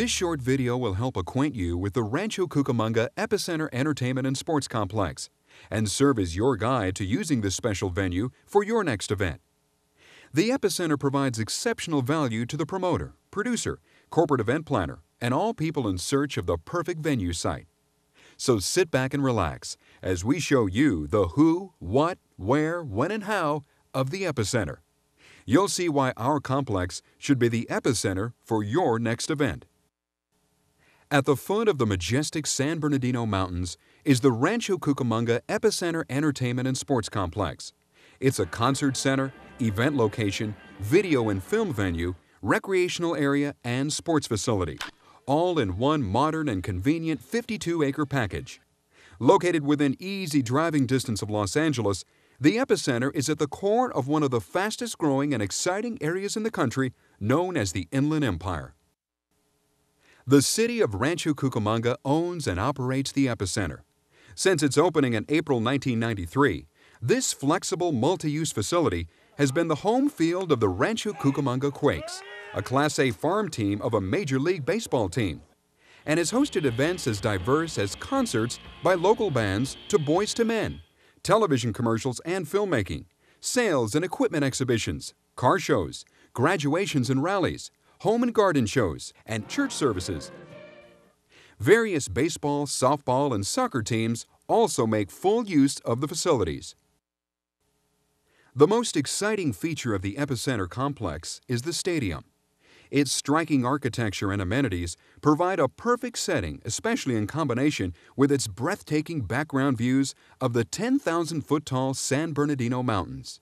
This short video will help acquaint you with the Rancho Cucamonga Epicenter Entertainment and Sports Complex and serve as your guide to using this special venue for your next event. The Epicenter provides exceptional value to the promoter, producer, corporate event planner, and all people in search of the perfect venue site. So sit back and relax as we show you the who, what, where, when, and how of the Epicenter. You'll see why our complex should be the epicenter for your next event. At the foot of the majestic San Bernardino Mountains is the Rancho Cucamonga Epicenter Entertainment and Sports Complex. It's a concert center, event location, video and film venue, recreational area, and sports facility, all in one modern and convenient 52 acre package. Located within easy driving distance of Los Angeles, the epicenter is at the core of one of the fastest growing and exciting areas in the country known as the Inland Empire. The city of Rancho Cucamonga owns and operates the epicenter. Since its opening in April 1993, this flexible multi-use facility has been the home field of the Rancho Cucamonga Quakes, a Class A farm team of a Major League Baseball team, and has hosted events as diverse as concerts by local bands to Boyz II Men, television commercials and filmmaking, sales and equipment exhibitions, car shows, graduations and rallies, home and garden shows, and church services. Various baseball, softball, and soccer teams also make full use of the facilities. The most exciting feature of the Epicenter complex is the stadium. Its striking architecture and amenities provide a perfect setting, especially in combination with its breathtaking background views of the 10,000 foot tall San Bernardino Mountains.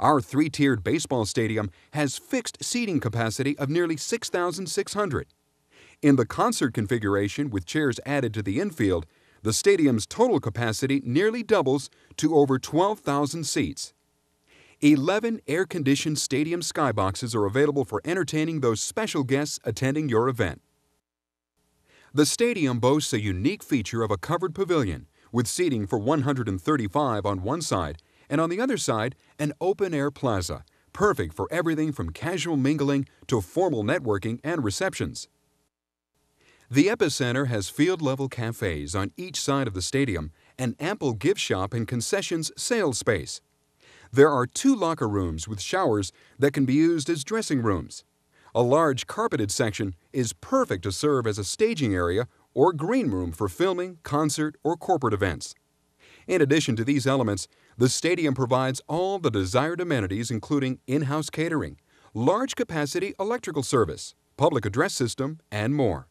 Our three tiered baseball stadium has fixed seating capacity of nearly 6,600. In the concert configuration with chairs added to the infield, the stadium's total capacity nearly doubles to over 12,000 seats. 11 air conditioned stadium skyboxes are available for entertaining those special guests attending your event. The stadium boasts a unique feature of a covered pavilion with seating for 135 on one side and on the other side, an open air plaza, perfect for everything from casual mingling to formal networking and receptions. The Epicenter has field level cafes on each side of the stadium and ample gift shop and concessions sales space. There are two locker rooms with showers that can be used as dressing rooms. A large carpeted section is perfect to serve as a staging area or green room for filming, concert, or corporate events. In addition to these elements, the stadium provides all the desired amenities including in-house catering, large capacity electrical service, public address system, and more.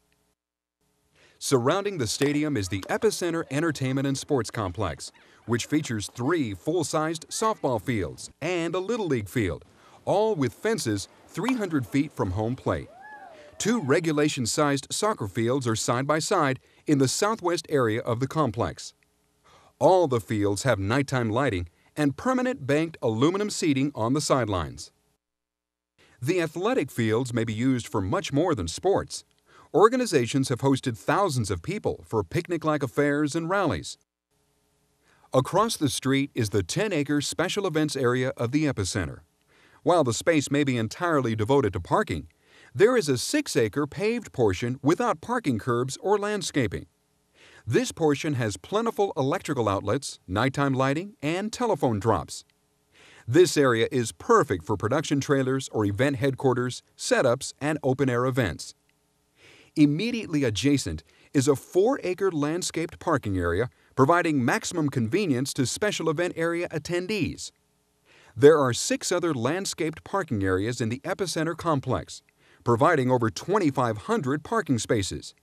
Surrounding the stadium is the Epicenter Entertainment and Sports Complex, which features three full-sized softball fields and a Little League field, all with fences 300 feet from home plate. Two regulation-sized soccer fields are side by side in the southwest area of the complex. All the fields have nighttime lighting and permanent banked aluminum seating on the sidelines. The athletic fields may be used for much more than sports. Organizations have hosted thousands of people for picnic like affairs and rallies. Across the street is the 10 acre special events area of the Epicenter. While the space may be entirely devoted to parking, there is a 6 acre paved portion without parking curbs or landscaping. This portion has plentiful electrical outlets, nighttime lighting, and telephone drops. This area is perfect for production trailers or event headquarters, setups, and open-air events. Immediately adjacent is a four-acre landscaped parking area providing maximum convenience to special event area attendees. There are six other landscaped parking areas in the Epicenter complex, providing over 2,500 parking spaces.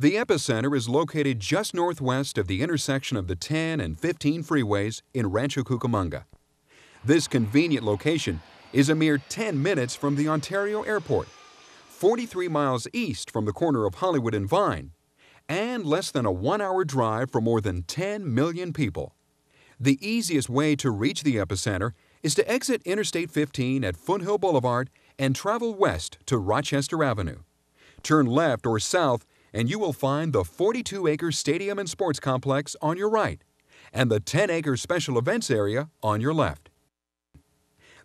The epicenter is located just northwest of the intersection of the 10 and 15 freeways in Rancho Cucamonga. This convenient location is a mere 10 minutes from the Ontario Airport, 43 miles east from the corner of Hollywood and Vine, and less than a one hour drive for more than 10 million people. The easiest way to reach the epicenter is to exit Interstate 15 at Foothill Boulevard and travel west to Rochester Avenue. Turn left or south and you will find the 42 acre stadium and sports complex on your right and the 10 acre special events area on your left.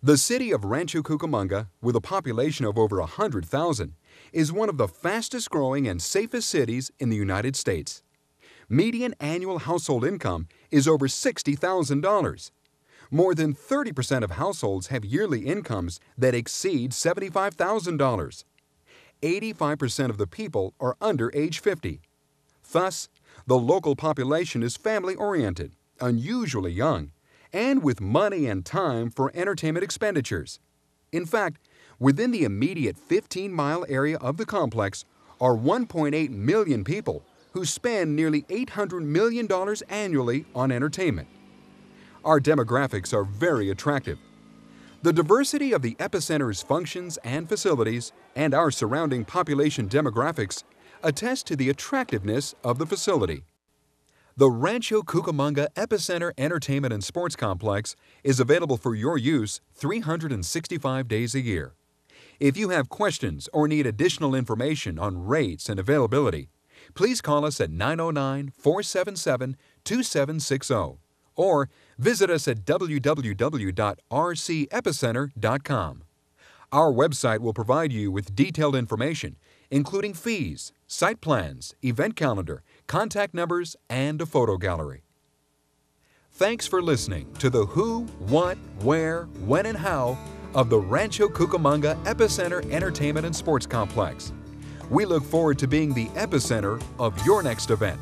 The city of Rancho Cucamonga, with a population of over 100,000, is one of the fastest growing and safest cities in the United States. Median annual household income is over $60,000. More than 30% of households have yearly incomes that exceed $75,000. 85% of the people are under age 50. Thus, the local population is family oriented, unusually young, and with money and time for entertainment expenditures. In fact, within the immediate 15 mile area of the complex are 1.8 million people who spend nearly $800 million annually on entertainment. Our demographics are very attractive. The diversity of the epicenter's functions and facilities and our surrounding population demographics attest to the attractiveness of the facility. The Rancho Cucamonga Epicenter Entertainment and Sports Complex is available for your use 365 days a year. If you have questions or need additional information on rates and availability, please call us at 909 477 2760 or visit us at www.rcepicenter.com. Our website will provide you with detailed information, including fees, site plans, event calendar, contact numbers, and a photo gallery. Thanks for listening to the who, what, where, when, and how of the Rancho Cucamonga Epicenter Entertainment and Sports Complex. We look forward to being the epicenter of your next event.